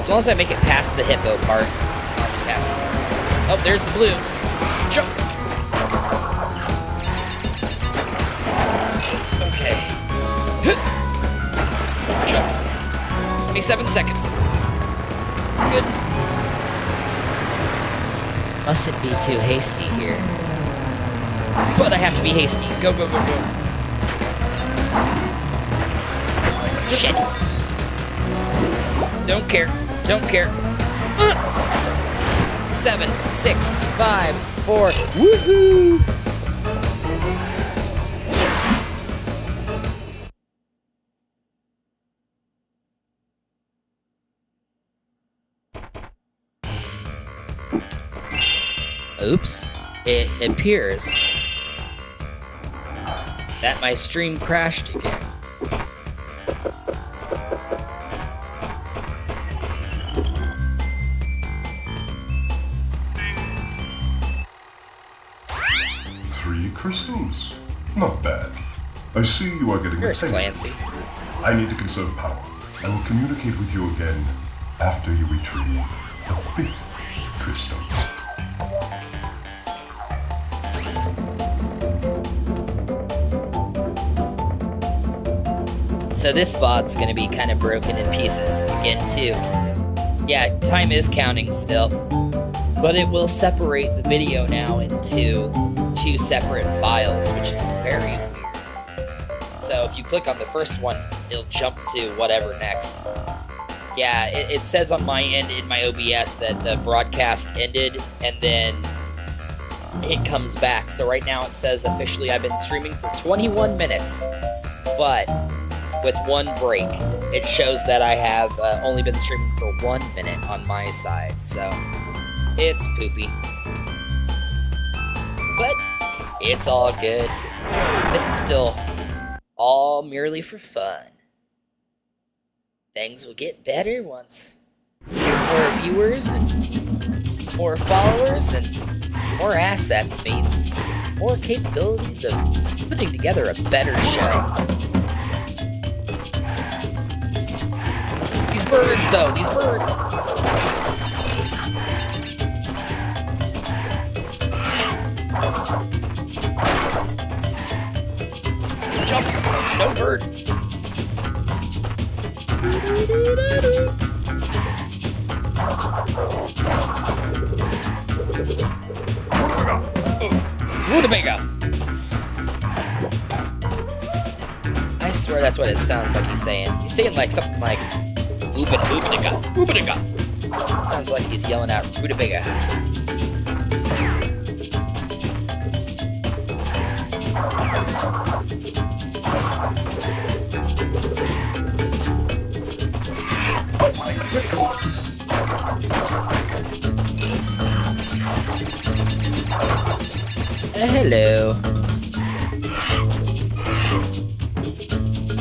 As long as I make it past the hippo part, I'll be happy. Oh, there's the blue. Jump! Okay. Jump. 27 seconds. Good. Mustn't be too hasty here. But I have to be hasty. Go, go, go, go. Shit. Don't care. Don't care. Uh. Seven, six, five, four. Woohoo! Oops. It appears that my stream crashed again. I see you are getting Here's the hang. Clancy. I need to conserve power. I will communicate with you again after you retrieve the fifth crystal. So this bot's gonna be kind of broken in pieces again too. Yeah, time is counting still. But it will separate the video now into two separate files, which is very click on the first one, it'll jump to whatever next. Yeah, it, it says on my end in my OBS that the broadcast ended and then it comes back. So right now it says officially I've been streaming for 21 minutes. But with one break. It shows that I have uh, only been streaming for one minute on my side, so it's poopy. But it's all good. This is still all merely for fun. Things will get better once more viewers and more followers and more assets means more capabilities of putting together a better show. These birds, though, these birds. No bird. Rutabaga! I swear that's what it sounds like he's saying. He's saying like something like oobadaga, oobadaga. Sounds like he's yelling out rutabaga. Hello.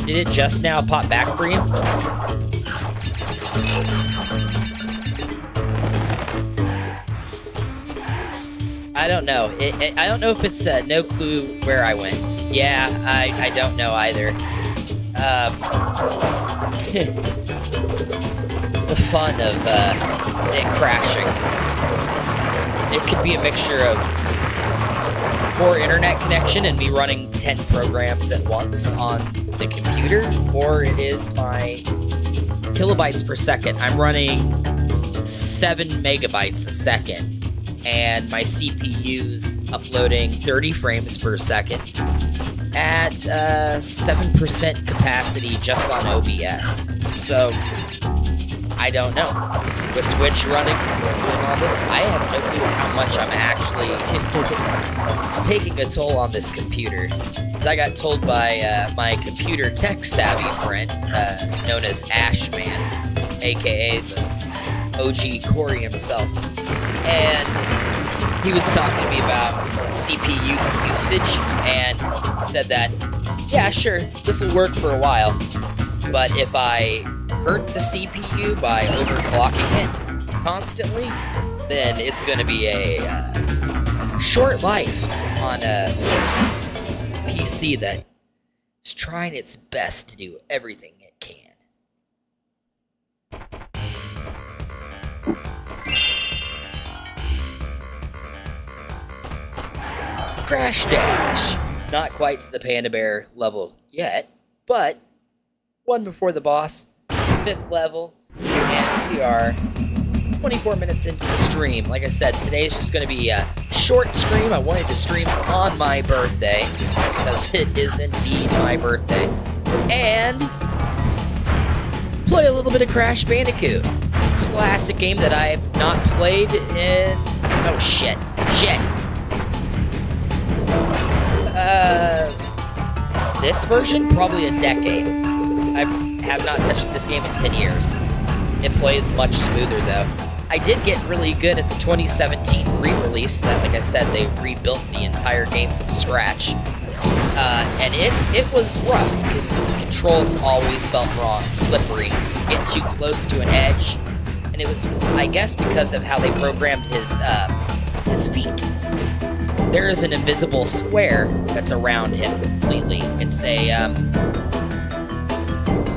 Did it just now pop back for you? I don't know. It, it, I don't know if it's uh, no clue where I went. Yeah, I, I don't know either. Um, the fun of uh, it crashing. It could be a mixture of poor internet connection and me running 10 programs at once on the computer, or it is my kilobytes per second. I'm running 7 megabytes a second and my CPU's uploading 30 frames per second at uh, 7% capacity just on OBS. So, I don't know. With Twitch running, doing all this, I have no clue how much I'm actually taking a toll on this computer. As I got told by uh, my computer tech savvy friend, uh, known as Ashman, aka the OG Corey himself. And he was talking to me about CPU usage and said that, yeah, sure, this will work for a while, but if I hurt the CPU by overclocking it constantly, then it's going to be a uh, short life on a PC that is trying its best to do everything it can. Crash Dash! Not quite to the Panda Bear level yet, but one before the boss, fifth level, and we are 24 minutes into the stream. Like I said, today's just going to be a short stream. I wanted to stream on my birthday, because it is indeed my birthday. And play a little bit of Crash Bandicoot. Classic game that I have not played in... Oh, shit. Shit. Uh, this version? Probably a decade. I have not touched this game in 10 years. It plays much smoother, though. I did get really good at the 2017 re-release that, like I said, they rebuilt the entire game from scratch. Uh, and it it was rough because the controls always felt wrong, slippery, get too close to an edge, and it was, I guess, because of how they programmed his uh, his feet. There is an invisible square that's around him completely. It's a um,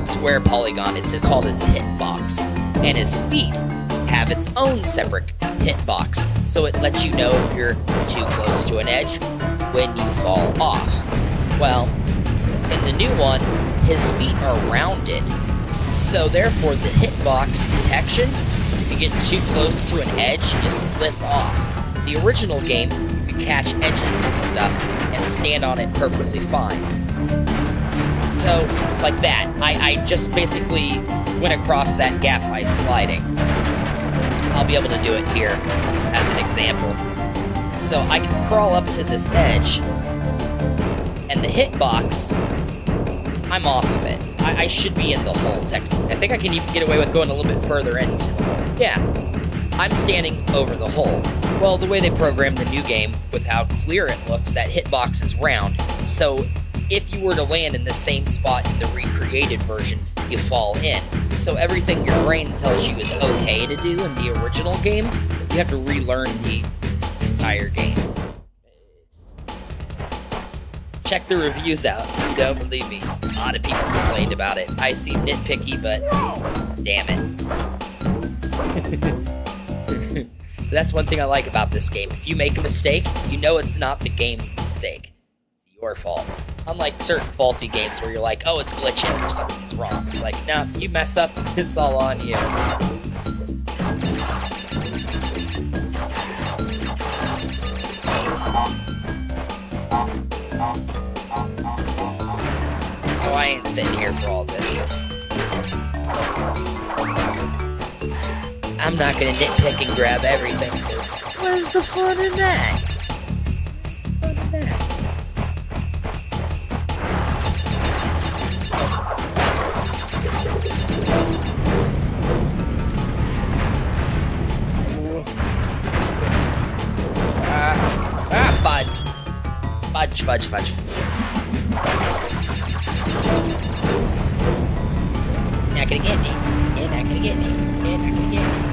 square polygon. It's called his hitbox, and his feet have its own separate hitbox, so it lets you know if you're too close to an edge when you fall off. Well, in the new one, his feet are rounded, so therefore the hitbox detection is if you get too close to an edge, you slip off. The original game, you could catch edges of stuff and stand on it perfectly fine. So it's like that. I, I just basically went across that gap by sliding. I'll be able to do it here as an example. So I can crawl up to this edge, and the hitbox, I'm off of it. I, I should be in the hole, technically. I think I can even get away with going a little bit further into the hole. Yeah, I'm standing over the hole. Well, the way they programmed the new game, with how clear it looks, that hitbox is round. So if you were to land in the same spot in the recreated version, you fall in. So everything your brain tells you is okay to do in the original game, you have to relearn the entire game. Check the reviews out. You don't believe me. A lot of people complained about it. I seem nitpicky, but damn it. That's one thing I like about this game. If you make a mistake, you know it's not the game's mistake. Your fault. Unlike certain faulty games where you're like, oh, it's glitching or something's wrong. It's like, nah, you mess up, it's all on you. Oh, I ain't sitting here for all this. I'm not gonna nitpick and grab everything, because where's the fun in that? Fudge. Fudge, fudge. Not gonna get me. You're not gonna get me. You're not gonna get me.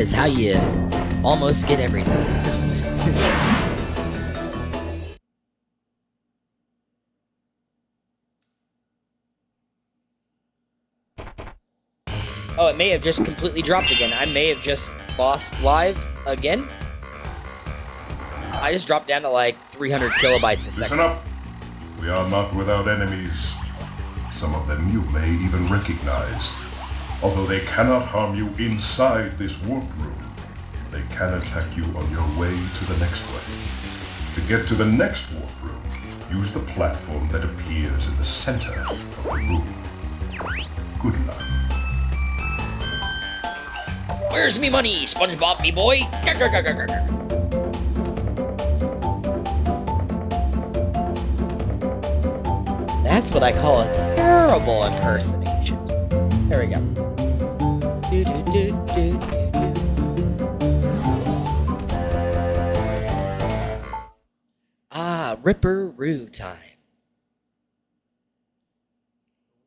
Is how you almost get everything. oh, it may have just completely dropped again. I may have just lost live again. I just dropped down to like 300 kilobytes a Listen second. up. We are not without enemies. Some of them you may even recognize. Although they cannot harm you inside this warp room, they can attack you on your way to the next one. To get to the next warp room, use the platform that appears in the center of the room. Good luck. Where's me money, SpongeBob, me boy? That's what I call a terrible impersonation. There we go. Ah, Ah, Ripper-Roo time.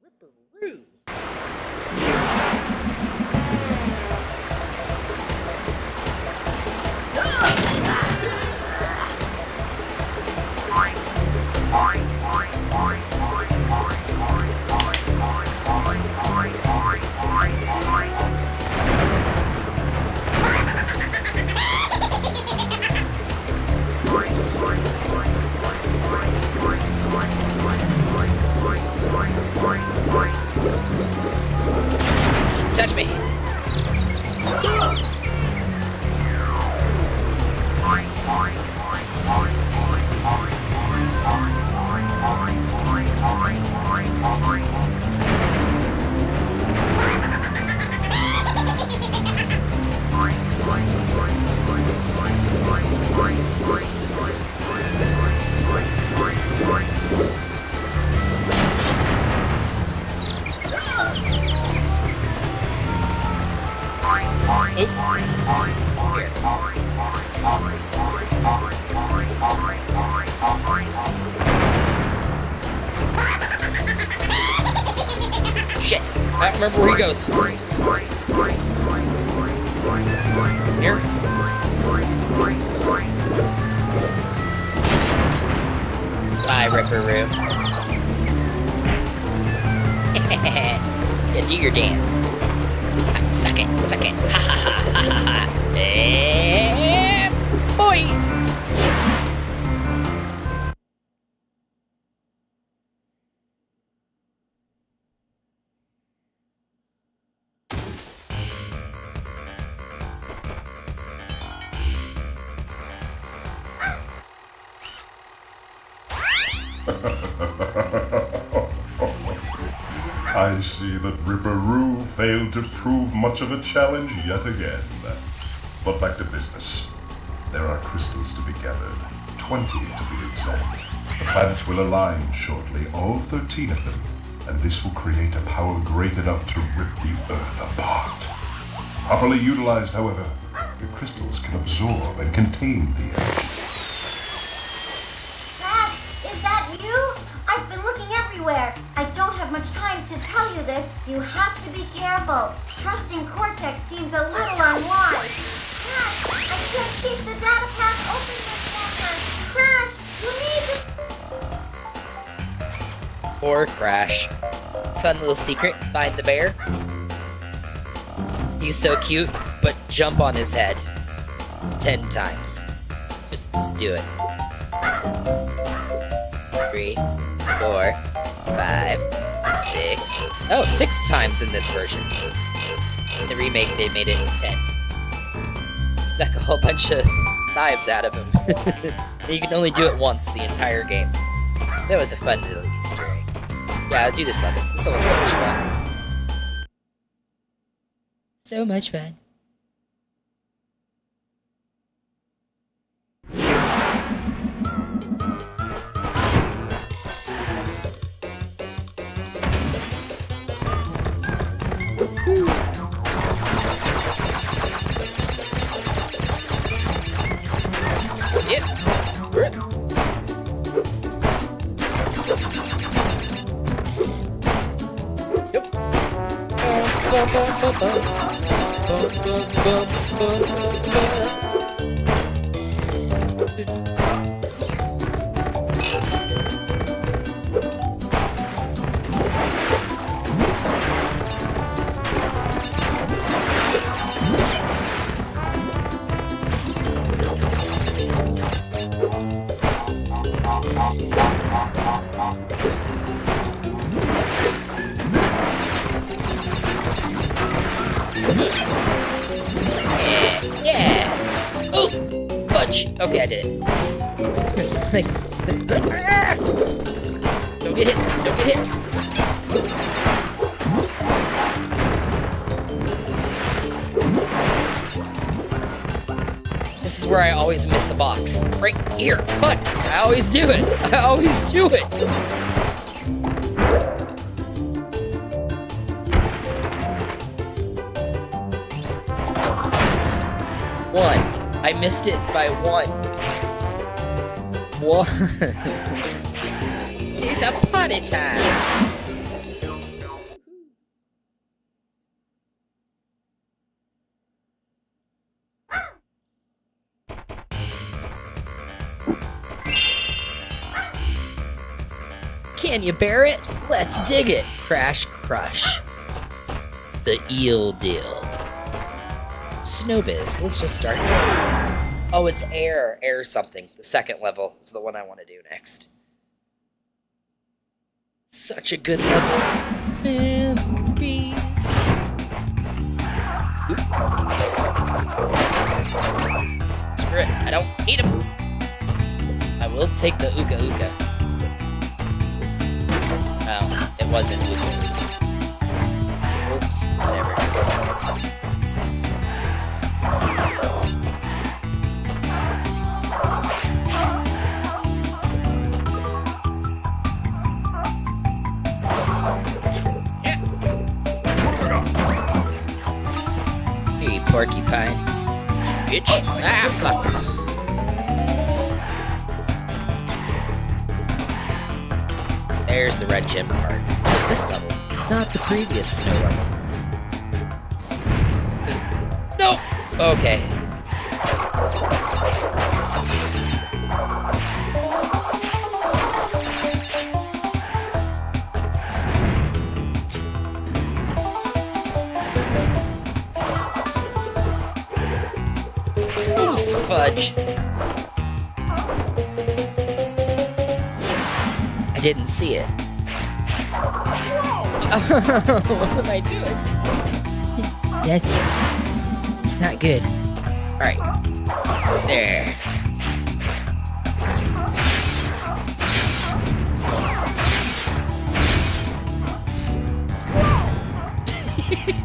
Ripper-Roo. Touch me. Goes. To prove much of a challenge yet again. But back to business. There are crystals to be gathered, 20 to be exact. The planets will align shortly, all 13 of them, and this will create a power great enough to rip the Earth apart. Properly utilized, however, the crystals can absorb and contain the energy. You have to be careful. Trusting Cortex seems a little unwise. Crash, I can't keep the data path open longer. Crash, you need to... Or crash. Fun little secret. Find the bear. He's so cute, but jump on his head. Ten times. Just, just do it. Three, four, five, six. Oh, six times in this version. In the remake, they made it ten. Suck a whole bunch of knives out of him. you can only do it once the entire game. That was a fun little Easter egg. Yeah, I'll do this level. This level's so much fun. So much fun. Always do it. I always do it. One. I missed it by one. One. it's a party time! Can you bear it? Let's dig it. Crash Crush. The Eel Deal. Snowbiz, let's just start. Oh, it's air. Air something. The second level is the one I want to do next. Such a good level. Memories. Screw it. I don't need him. I will take the Uka Uka. Wasn't Uka. Oops, whatever. Hey, porcupine. Bitch. Ah, fuck. There's the red gem part. What's this level? Not the previous snow level. No! Okay. Fudge. Didn't see it. what am I doing? That's it. Not good. Alright. There.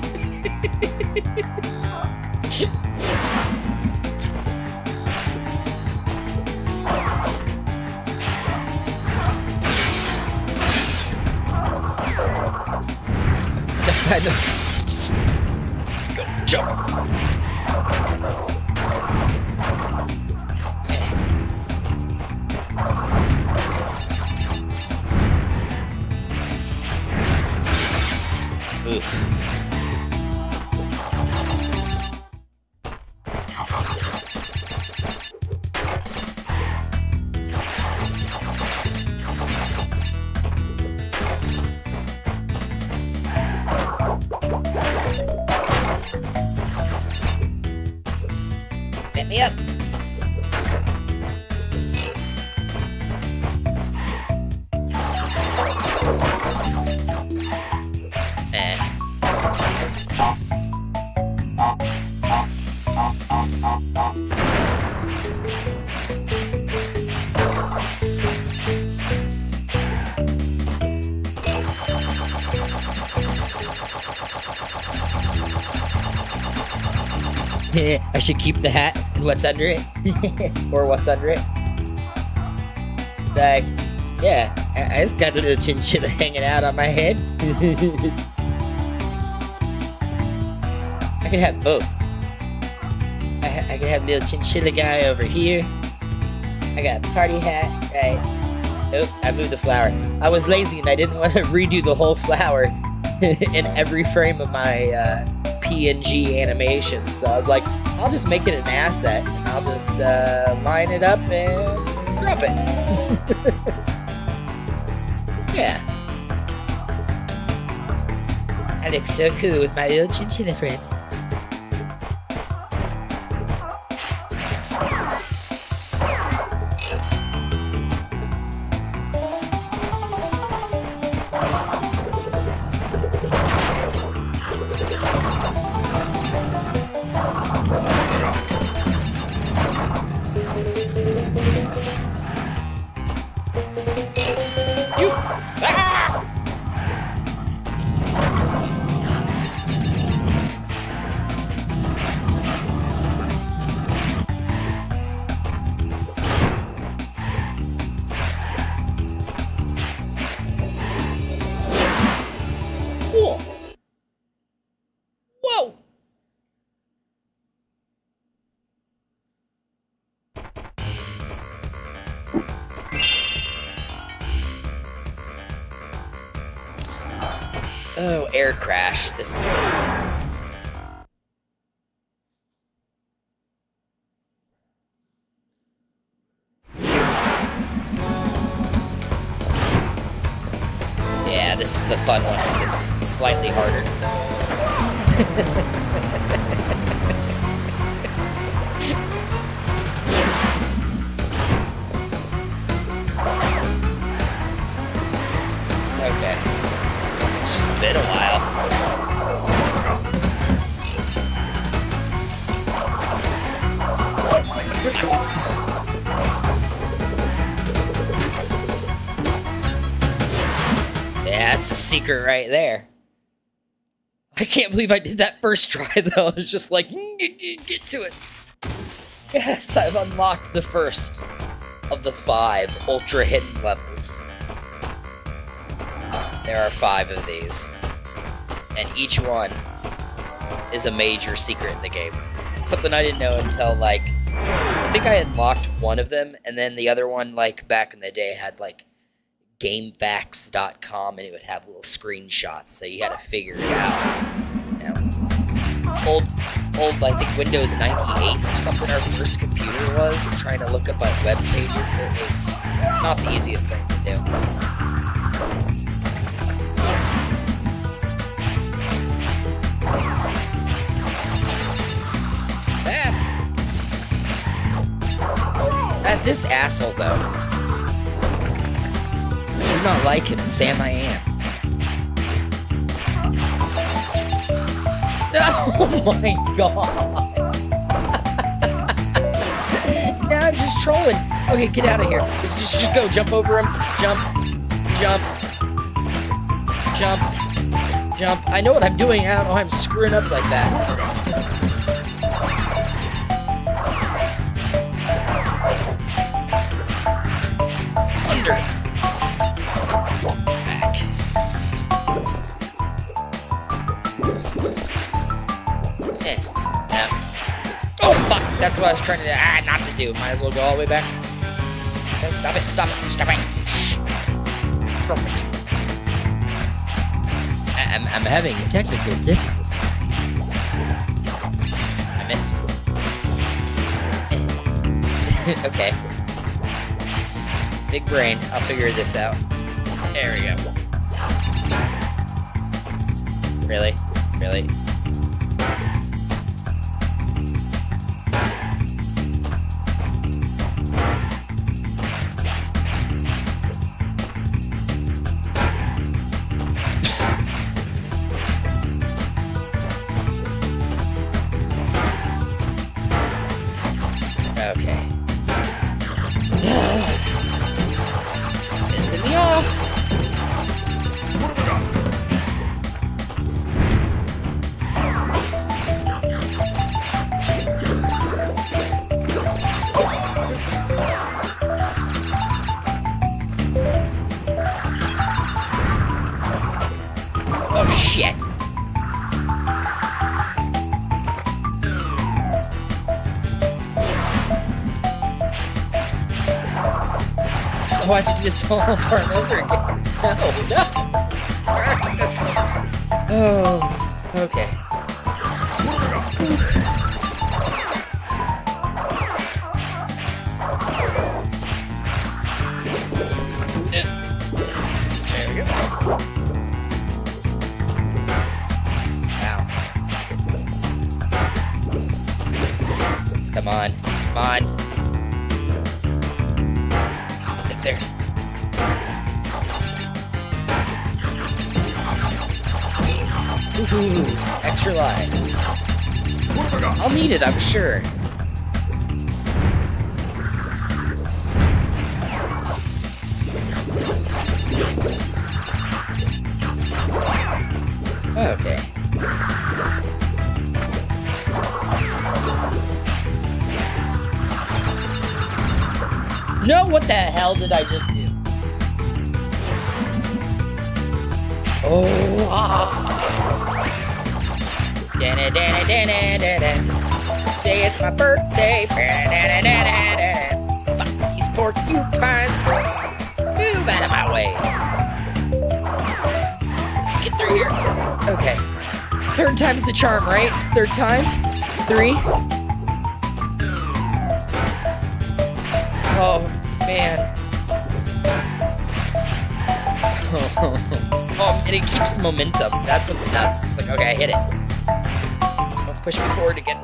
I should keep the hat and what's under it. or what's under it. Like, yeah, I, I just got a little chinchilla hanging out on my head. I could have both. I, I could have the little chinchilla guy over here. I got a party hat, right? Nope, I moved the flower. I was lazy and I didn't want to redo the whole flower in every frame of my uh, PNG animation. So I was like, I'll just make it an asset I'll just uh, line it up and drop it. yeah. I look so cool with my little chinchilla friend. Air crash. This is. Yeah, this is the fun one because it's slightly harder. Right there. I can't believe I did that first try though. I was just like, get to it. Yes, I've unlocked the first of the five ultra hidden levels. There are five of these. And each one is a major secret in the game. Something I didn't know until like I think I unlocked one of them and then the other one like back in the day had like GameFAQs.com and it would have little screenshots so you had to figure it out. You. Old old I think Windows 98 or something our first computer was trying to look up on web pages. It was not the easiest thing to do. Ah. Uh, this asshole though. Do not like him, Sam I am. Oh my god! now I'm just trolling. Okay, get out of here. Just, just, just go. Jump over him. Jump. Jump. Jump. Jump. I know what I'm doing. I don't know I'm screwing up like that. What I was trying to ah, not to do. Might as well go all the way back. Stop it, stop it, stop it. Perfect. I- I'm, I'm having technical difficulties. I missed. Okay. Big brain. I'll figure this out. There we go. Really? Really? Have this all over over again. No, no. Oh, okay. I'm sure. Okay. No, what the hell did I just do? Oh, ah. Dana, dana, dana. It's my birthday. Fuck these porcupines. Move out of my way. Let's get through here. Okay. third time's the charm, right? Third time? Three? Oh, man. oh, and it keeps momentum. That's what's nuts. It's like, okay, I hit it. Push me forward again.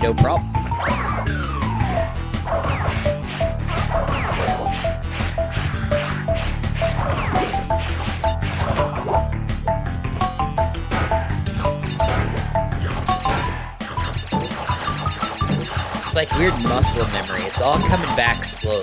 No problem. It's like weird muscle memory. It's all coming back slowly.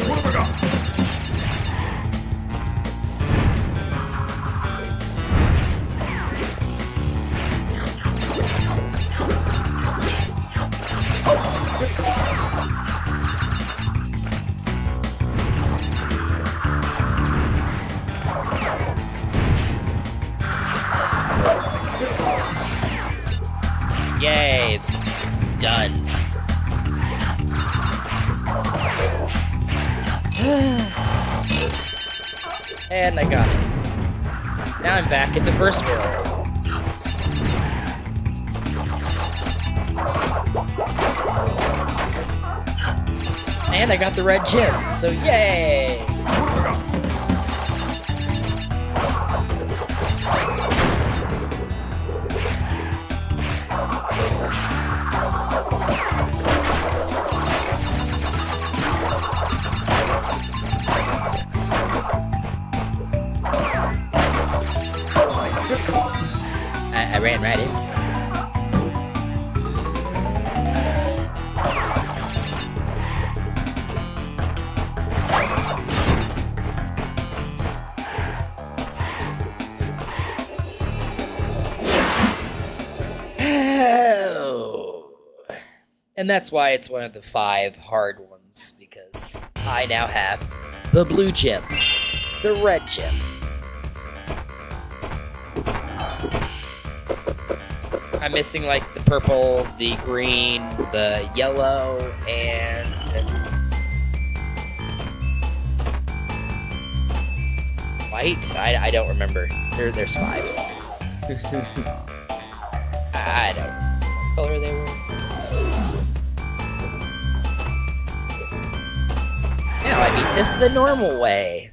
And I got the red gem, so yay! I, ran right into And that's why it's one of the five hard ones, because I now have the blue gem, the red gem, I'm missing like the purple, the green, the yellow, and white. I, I don't remember. There, there's five. I don't This the normal way.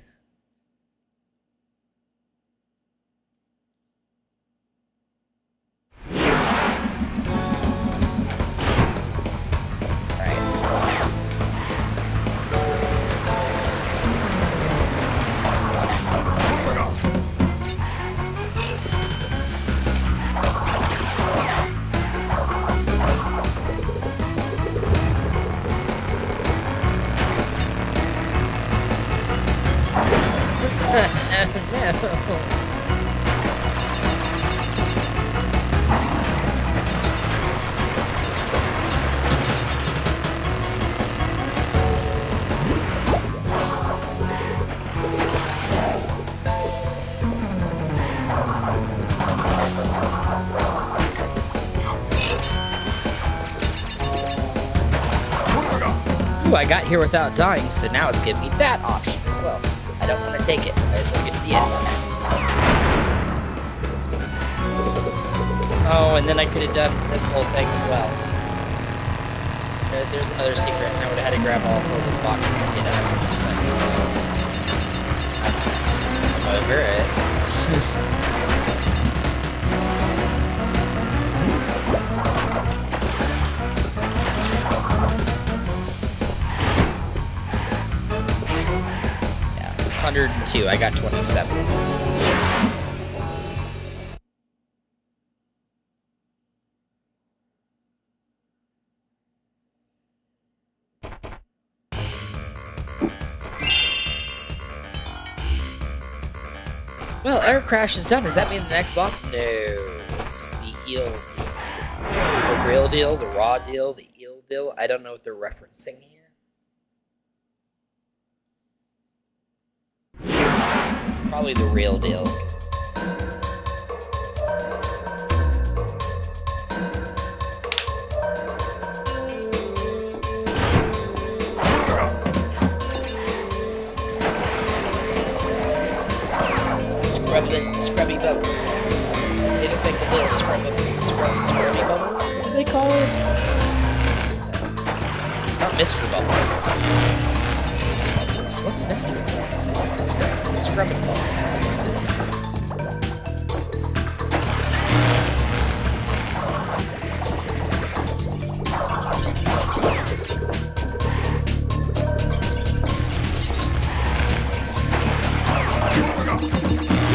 Ooh, I got here without dying, so now it's giving me that option as well. I don't want to take it. I just want to get to the end. Oh, and then I could have done this whole thing as well. There, there's another secret, and I would have had to grab all four of those boxes to get 100%, so... Over it. 102, I got 27. Well, air crash is done. Does that mean the next boss? No. It's the eel. The real deal, the raw deal, the eel deal. I don't know what they're referencing here. Probably the real deal. Scrubbing, scrubby bubbles. They don't think the little scrub, scrub, scrubby bubbles. What do they call it? Not Mr. Bubbles. What's scrubbing bubbles.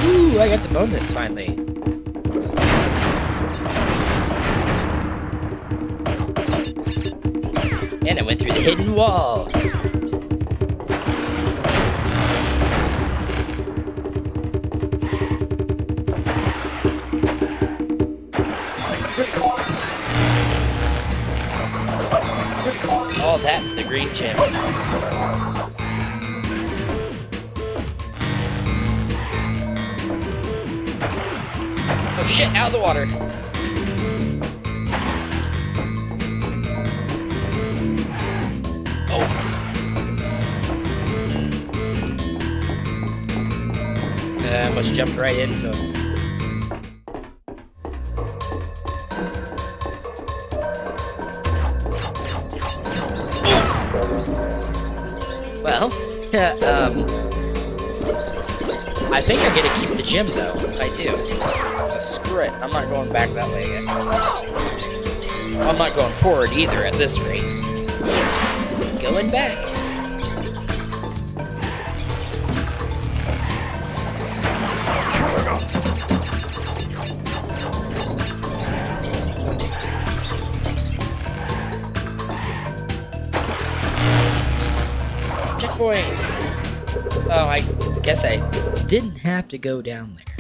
Ooh, I got the bonus finally. And I went through the hidden wall. That for the green gem. Oh shit, out of the water. Oh. Uh, almost jumped right into him. Think I get to keep the gym though. I do. Screw it. I'm not going back that way again. I'm not going forward either at this rate. Going back. Didn't have to go down there.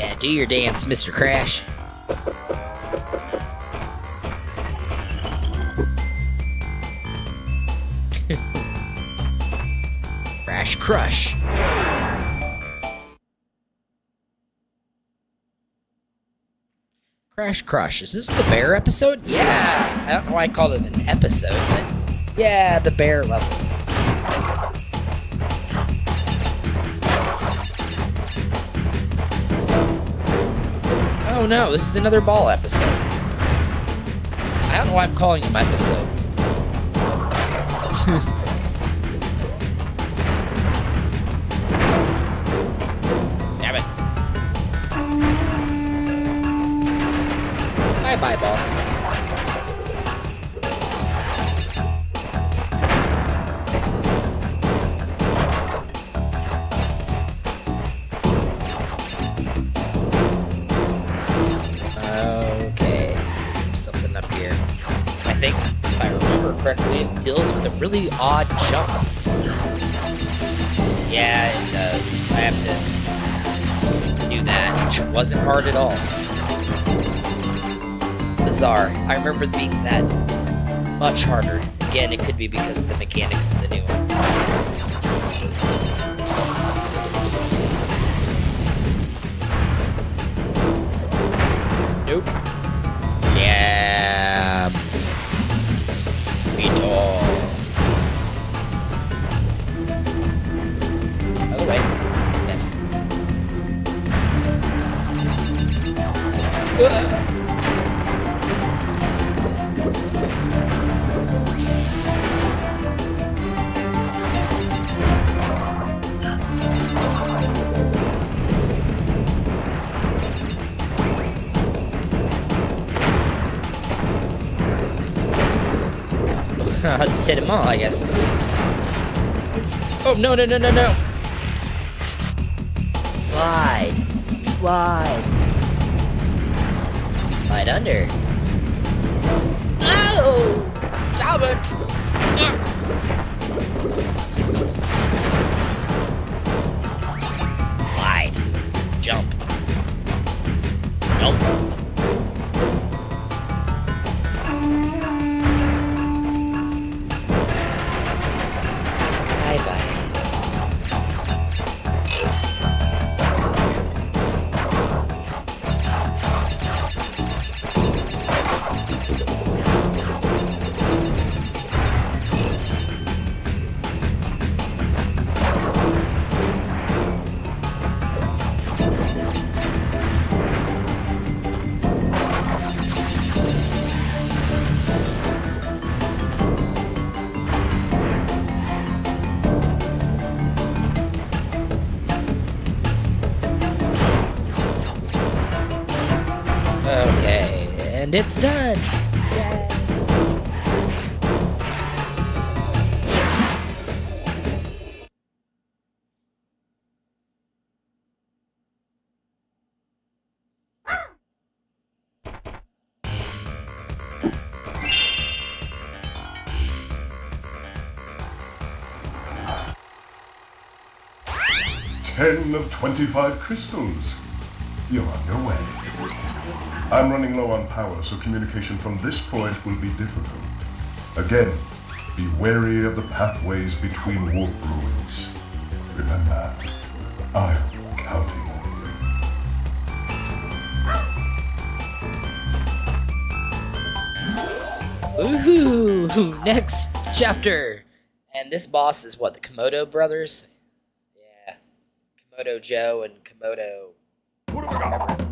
Yeah, do your dance, Mr. Crash. Crash Crush. Crash Crush. Is this the bear episode? Yeah. I don't know why I called it an episode, but yeah, the bear level. No, this is another ball episode. I don't know why I'm calling them episodes. Hard at all bizarre. I remember being that much harder. Again, it could be because of the mechanics in the new one. Nope. I'll just hit them all, I guess. Oh, no, no, no, no, no. Slide. Slide. Slide under. Oh! Stop it! Ah! Slide. Jump. Jump. And it's done! Yay! Ten of twenty-five crystals. You're on your way. I'm running low on power, so communication from this point will be difficult. Again, be wary of the pathways between warp ruins. Remember, I'm counting on you. Woohoo! Next chapter! And this boss is what, the Komodo brothers? Yeah. Komodo Joe and Komodo. What do we got?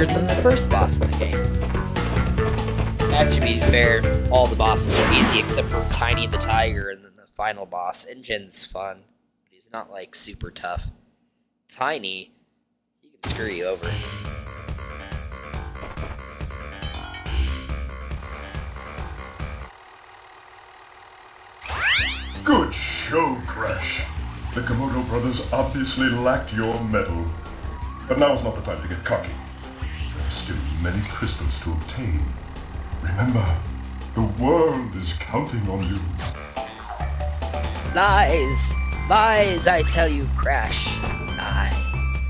Easier than the first boss in the game. Actually, to be fair, all the bosses are easy except for Tiny the Tiger and then the final boss. N. Gin's fun, but he's not like super tough. Tiny, he can screw you over. Good show, Crash. The Komodo brothers obviously lacked your mettle. But now is not the time to get cocky. Many crystals to obtain. Remember, the world is counting on you. Lies! Lies, I tell you, Crash. Lies.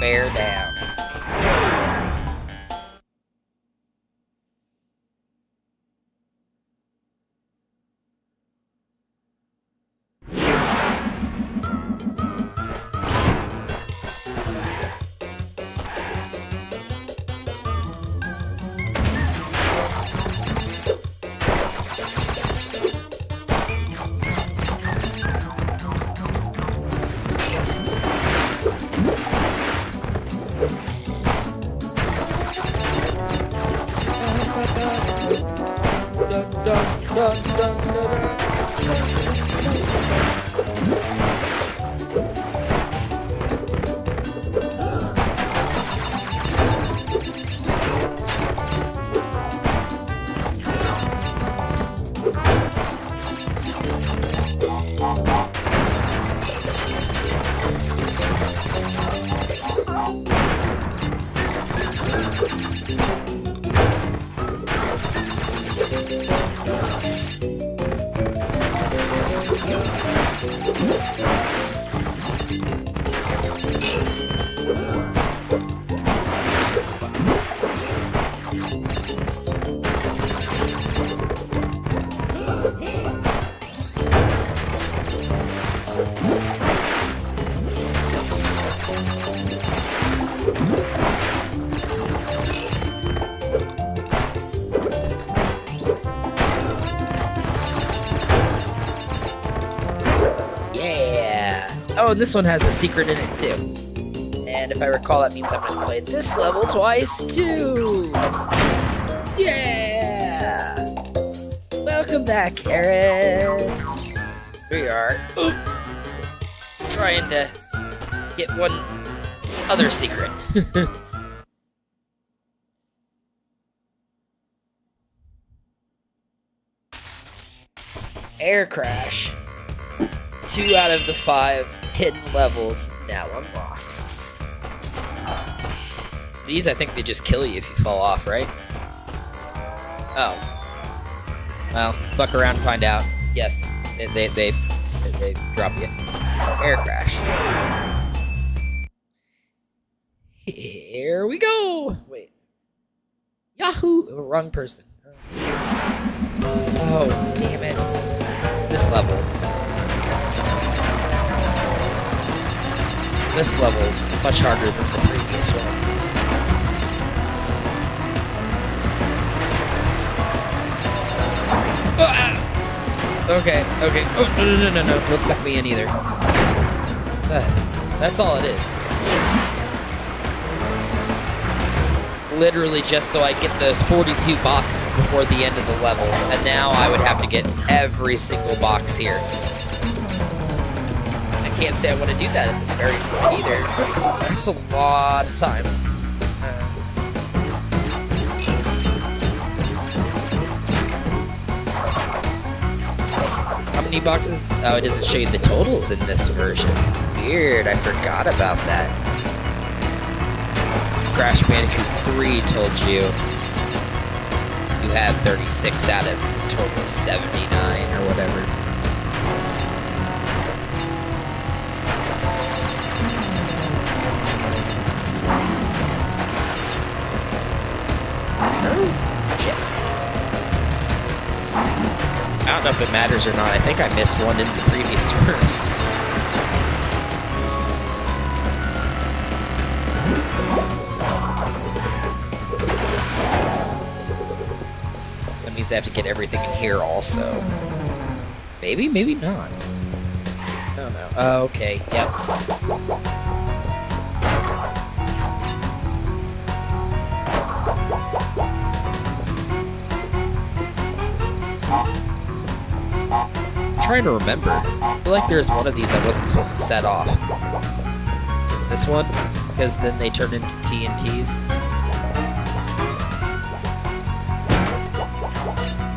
Bear down. And this one has a secret in it too. And if I recall, that means I'm gonna play this level twice too! Yeah! Welcome back! Here we are. Oop. Trying to get one other secret. Air crash. Two out of the five hidden levels now unlocked. These, I think they just kill you if you fall off, right? Oh. Well, fuck around and find out. Yes, they, they, they, they, drop you. So, air crash. Here we go! Wait. Yahoo! Wrong person. Oh, damn it. It's this level. This level's much harder than the previous ones. Oh, ah. Okay, okay. Oh, no, no, no, no, no. Don't suck me in either. Uh, that's all it is. It's literally just so I get those 42 boxes before the end of the level, and now I would have to get every single box here. I can't say I want to do that at this very point either. That's a lot of time. Uh, How many boxes? Oh, it doesn't show you the totals in this version. Weird, I forgot about that. Crash Bandicoot 3 told you you have 36 out of total 79 or whatever. Don't know if it matters or not. I think I missed one in the previous room. That means I have to get everything in here also. Maybe, maybe not. I don't know. Oh, okay. Yep. Trying to remember. I feel like there's one of these I wasn't supposed to set off. Is it this one? Because then they turn into TNTs.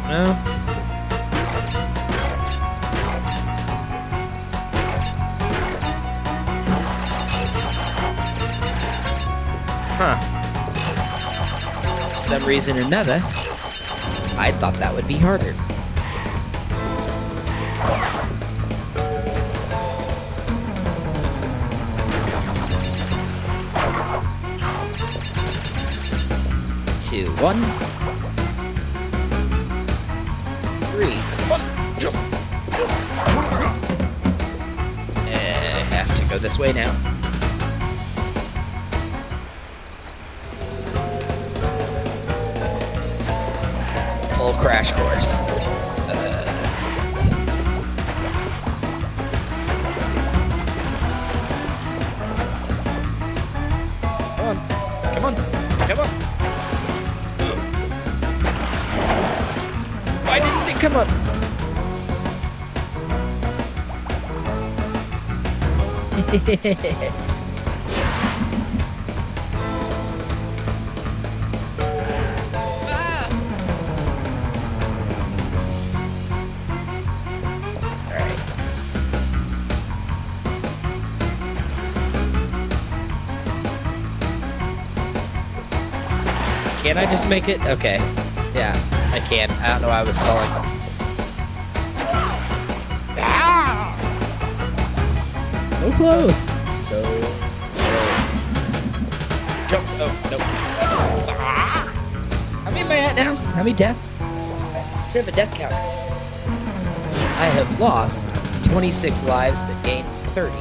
No? Huh. For some reason or another, I thought that would be harder. One. Three. Jump. Eh, have to go this way now. Can I just make it? Okay. Yeah, I can. I don't know why I was stalling. Close. So close. Jump. Oh, no. Ah! How many am I at now? How many deaths? Should have a death counter. I have lost 26 lives but gained 30.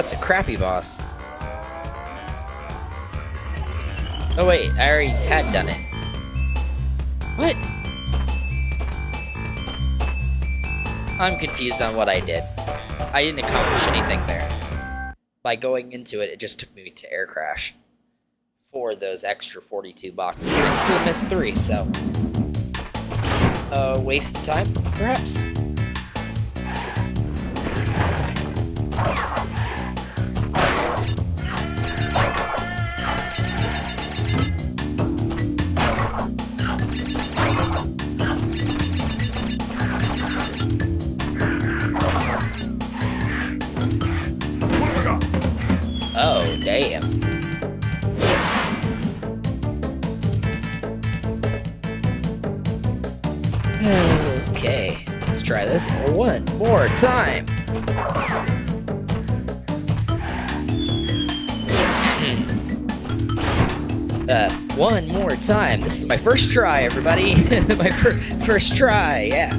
It's a crappy boss. Oh wait, I already had done it. What? I'm confused on what I did. I didn't accomplish anything there. By going into it, it just took me to air crash. For those extra 42 boxes. I still missed three, so... A waste of time, perhaps? One more time. uh, one more time. This is my first try, everybody. my fir first try, yeah.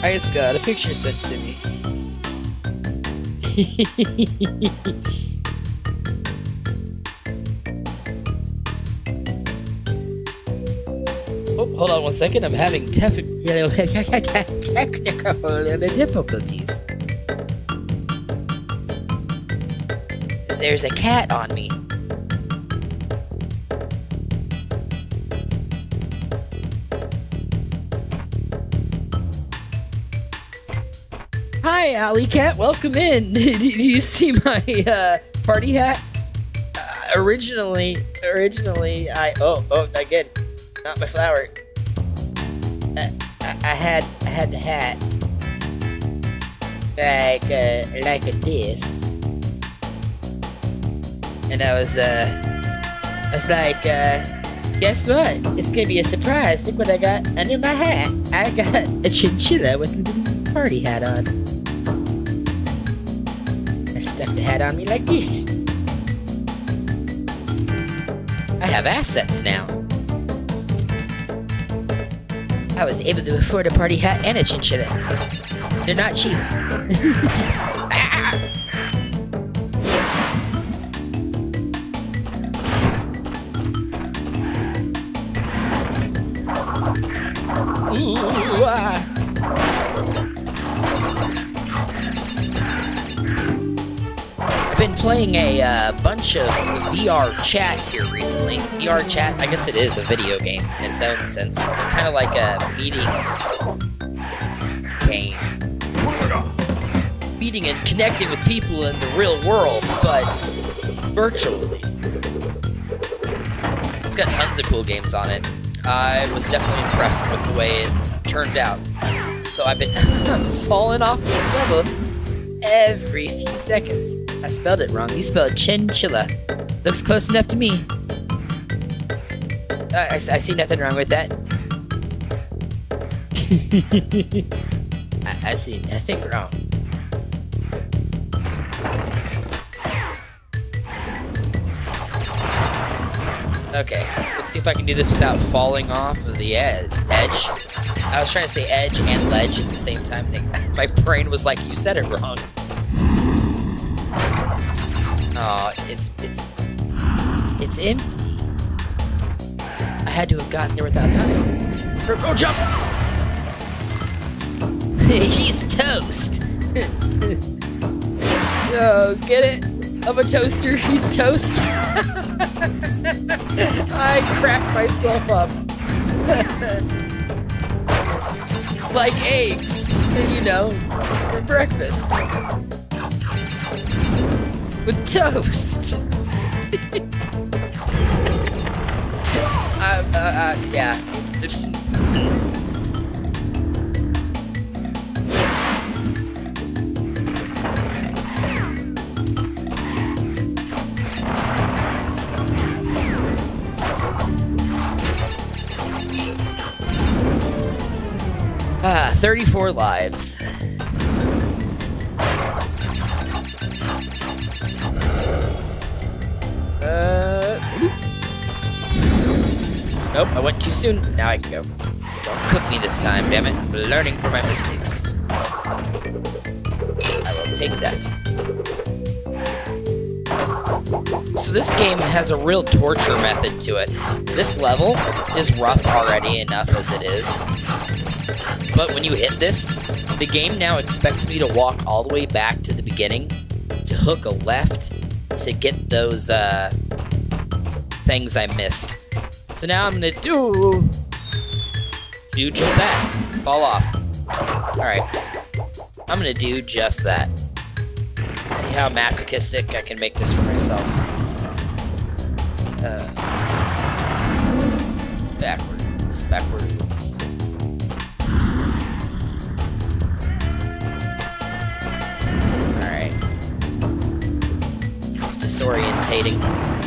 I just got a picture sent to me. oh, hold on one second. I'm having technical difficulties. There's a cat on me. Hi, Alley Cat. Welcome in. Did you see my uh, party hat? Uh, originally, originally, I oh oh again, not my flower. Uh, I, I had I had the hat like uh, like this, and I was uh I was like uh guess what? It's gonna be a surprise. Look what I got under my hat. I got a chinchilla with a party hat on. Stuck the hat on me like this. I have assets now. I was able to afford a party hat and a chinchilla. They're not cheap. bunch of VR chat here recently. VR chat, I guess it is a video game in its own sense. It's kind of like a meeting game. Meeting and connecting with people in the real world, but virtually. It's got tons of cool games on it. I was definitely impressed with the way it turned out. So I've been falling off this level every few seconds. I spelled it wrong. You spelled chinchilla. Looks close enough to me. I, I, I see nothing wrong with that. I, I see nothing wrong. Okay, let's see if I can do this without falling off of the ed- edge. I was trying to say edge and ledge at the same time. and My brain was like, you said it wrong. It's empty. I had to have gotten there without that. Go jump! He's toast. oh, get it? I'm a toaster. He's toast. I cracked myself up. like eggs, you know, for breakfast with toast. Uh, uh, yeah. Ah, 34 lives. Nope, I went too soon. Now I can go. Don't cook me this time, damn it. Learning from my mistakes. I will take that. So this game has a real torture method to it. This level is rough already enough as it is. But when you hit this, the game now expects me to walk all the way back to the beginning, to hook a left, to get those uh, things I missed. So now I'm gonna do do just that. Fall off. All right. I'm gonna do just that. See how masochistic I can make this for myself. Uh, backwards, backwards. All right. It's disorientating.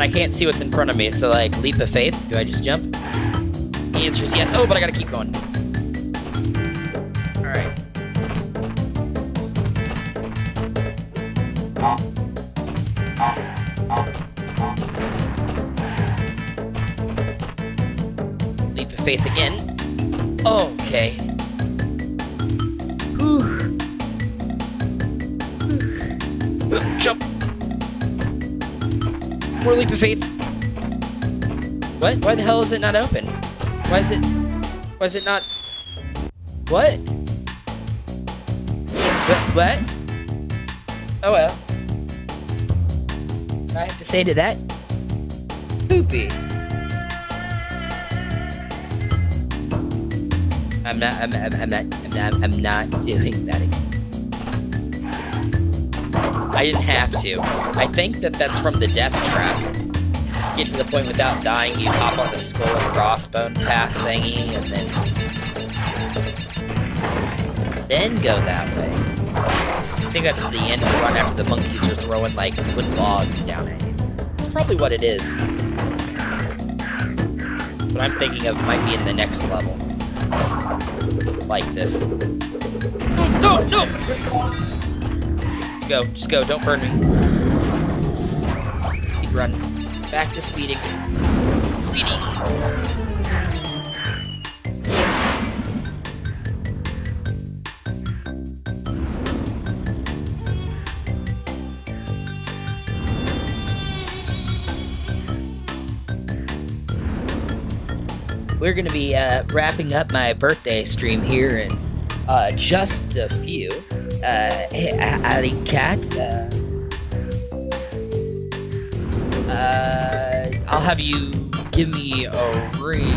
And I can't see what's in front of me, so like, leap of faith, do I just jump? The answer is yes. Oh, but I gotta keep going. Alright. Leap of faith again. What? Why the hell is it not open? Why is it... Why is it not... What? What? What? Oh well. I have to say to that? Poopy. I'm not, I'm, I'm, I'm not, I'm not, I'm not doing that again. I didn't have to. I think that that's from the death trap. Get to the point without dying, you hop on the skull and crossbone path thingy, and then... Then go that way. I think that's the end of the run after the monkeys are throwing, like, wood logs down at you. That's probably what it is. What I'm thinking of might be in the next level. Like this. No, no, no! Just go, just go, don't burn me. Speed run. Back to speeding. Speeding. We're gonna be uh, wrapping up my birthday stream here in uh, just a few. Uh, hey, Cat. Uh, I'll have you give me a ring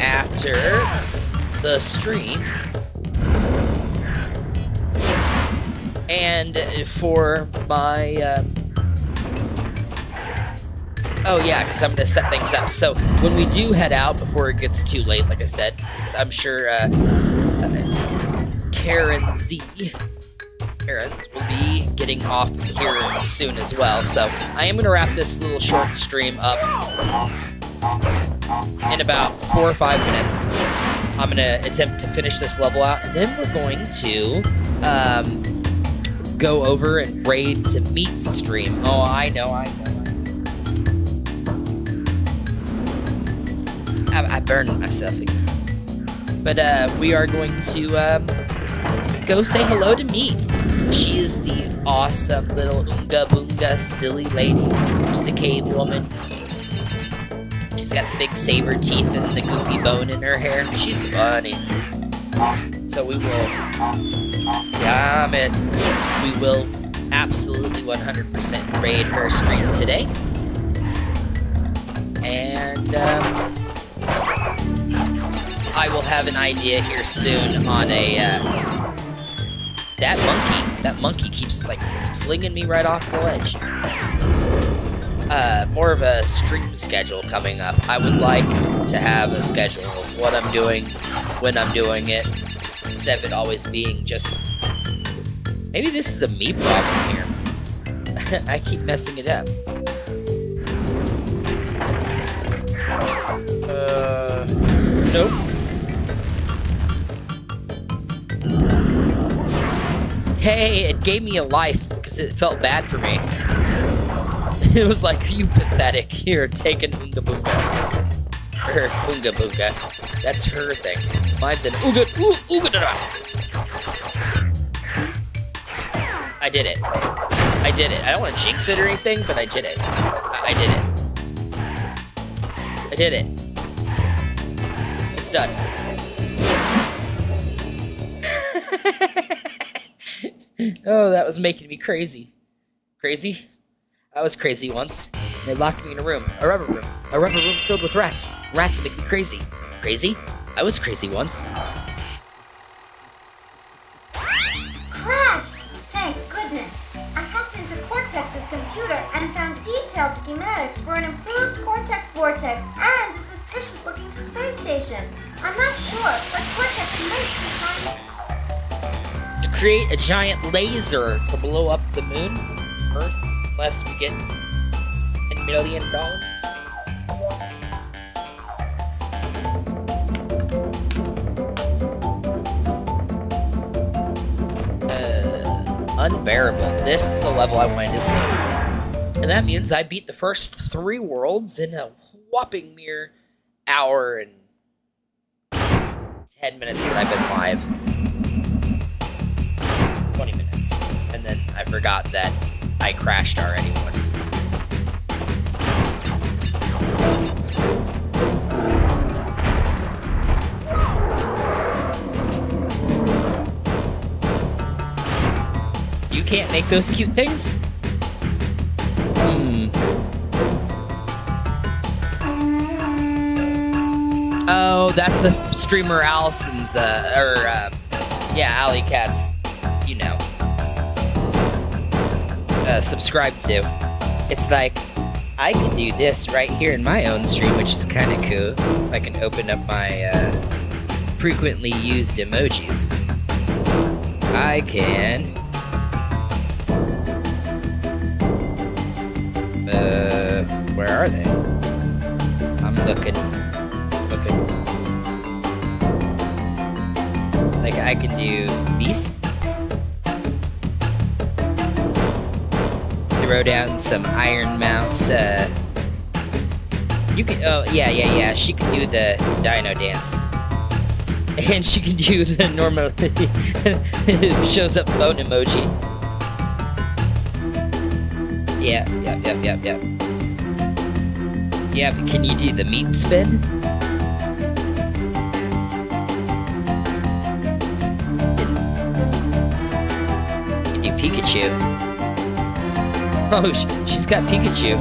after the stream. And for my, um, oh yeah, because I'm gonna set things up. So when we do head out before it gets too late, like I said, I'm sure uh, Karen Z, Karens will be getting off here soon as well. So I am gonna wrap this little short stream up in about four or five minutes. I'm gonna attempt to finish this level out, and then we're going to um, go over and raid to meet stream. Oh, I know, I know. I, I burned myself again. But uh, we are going to um, go say hello to Meat. She is the awesome little Oonga Boonga silly lady. She's a cave woman. She's got the big saber teeth and the goofy bone in her hair. She's funny. So we will. Damn it. We will absolutely 100% raid her stream today. And um, I will have an idea here soon on a uh, that monkey, that monkey keeps like flinging me right off the ledge. Uh, more of a stream schedule coming up. I would like to have a schedule of what I'm doing, when I'm doing it, instead of it always being just. Maybe this is a me problem here. I keep messing it up. Uh, nope. Hey, it gave me a life because it felt bad for me. It was like, you pathetic. Here, take an Oonga Boonga. Her Oonga Boonga. That's her thing. Mine's an Ooga Ooga da I did it. I did it. I don't want to jinx it or anything, but I did it. I, I did it. I did it. It's done. oh, that was making me crazy. Crazy? I was crazy once. They locked me in a room, a rubber room, a rubber room filled with rats. Rats make me crazy. Crazy? I was crazy once. Crash! Thank goodness. I hacked into Cortex's computer and found detailed schematics for an improved Cortex Vortex and a suspicious-looking space station. I'm not sure, but Cortex might be trying Create a giant laser to blow up the moon, Earth, unless we get a million dollars. Uh, unbearable. This is the level I wanted to see. And that means I beat the first three worlds in a whopping mere hour and 10 minutes that I've been live. I forgot that I crashed already once. You can't make those cute things? Hmm. Oh, that's the streamer Allison's, uh, or, uh, yeah, Alley Cats, you know, uh, subscribe to. It's like, I can do this right here in my own stream, which is kind of cool. I can open up my, uh, frequently used emojis. I can. Uh, where are they? I'm looking. Looking. Like, I can do these. Throw down some Iron Mouse, uh... You can, oh, yeah, yeah, yeah, she can do the dino dance. And she can do the normal, shows up phone emoji. Yeah, yep, yep, yep, yep. Yeah, but can you do the meat spin? Pikachu. Oh, she's got Pikachu.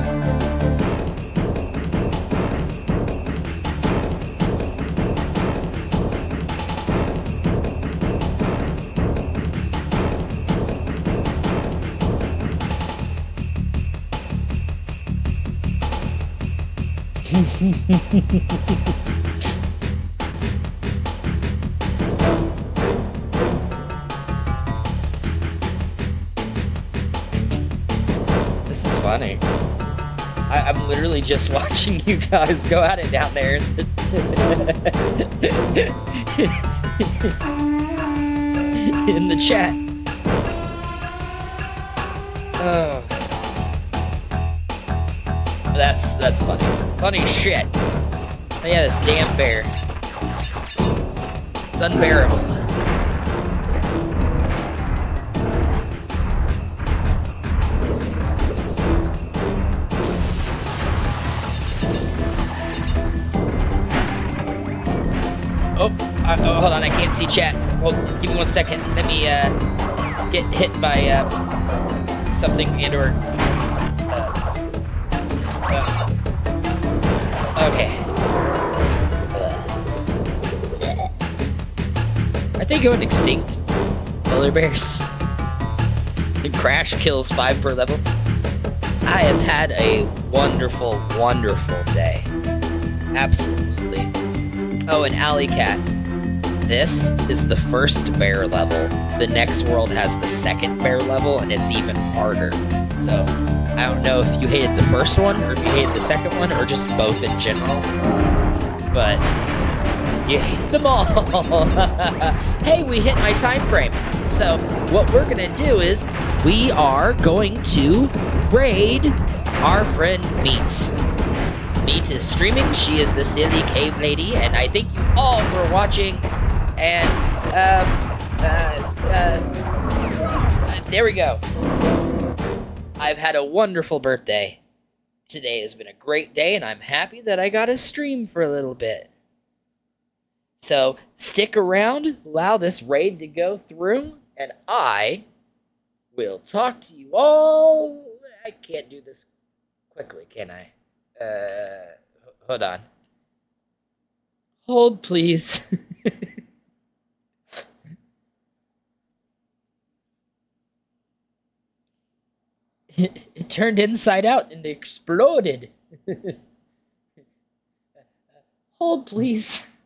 just watching you guys go at it down there. In the chat. Oh. That's that's funny. Funny shit. Yeah, this damn bear. It's unbearable. Oh, hold on, I can't see chat. Hold, give me one second. Let me uh, get hit by uh, something and or. Uh, uh, okay. Are they going extinct? polar bears. And Crash kills five per level. I have had a wonderful, wonderful day. Absolutely. Oh, an Alley Cat. This is the first bear level. The next world has the second bear level, and it's even harder. So, I don't know if you hated the first one, or if you hated the second one, or just both in general. But you hate them all. hey, we hit my time frame. So, what we're gonna do is we are going to raid our friend Meat. Meat is streaming. She is the silly cave lady, and I thank you all for watching. And um, uh, uh, there we go. I've had a wonderful birthday. Today has been a great day, and I'm happy that I got to stream for a little bit. So stick around, allow this raid to go through, and I will talk to you all. I can't do this quickly, can I? Uh, hold on. Hold, please. it, turned inside out and exploded. Hold, please.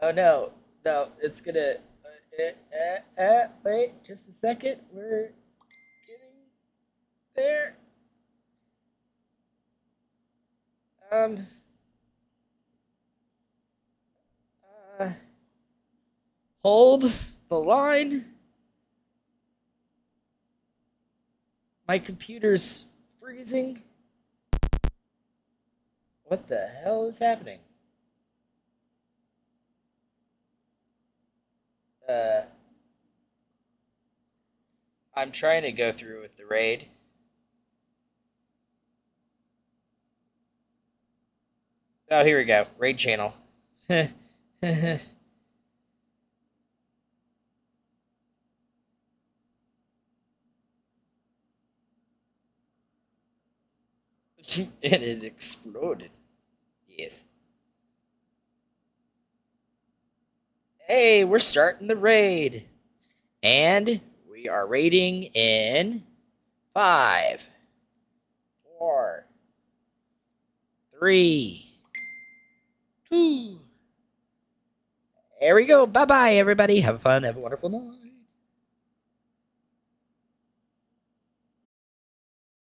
Oh no, no, it's gonna. Uh, uh, uh, wait, just a second. We're getting there. Um. Uh, hold the line. My computer's freezing. What the hell is happening? Uh, I'm trying to go through with the raid. Oh, here we go. Raid channel. it exploded. Yes. Hey, we're starting the raid. And we are raiding in five, four, three, two. There we go. Bye bye, everybody. Have fun. Have a wonderful night.